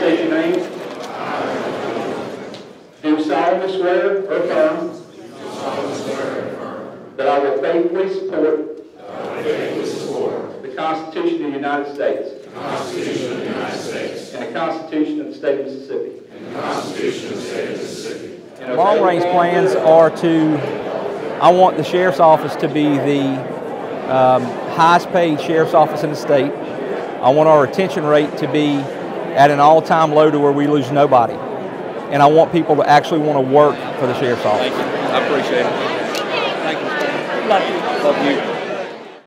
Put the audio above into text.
state your names. Do solemnly swear or affirm that I will faithfully support, the Constitution of the United States. Constitution of the United States. And the Constitution of the State of Mississippi. And the Constitution of the State of Mississippi. Long range plans are to, I want the sheriff's office to be the um, highest paid sheriff's office in the state. I want our retention rate to be at an all time low to where we lose nobody. And I want people to actually want to work for the sheriff's office. Thank you. I appreciate it. Thank you. Love you. Love you.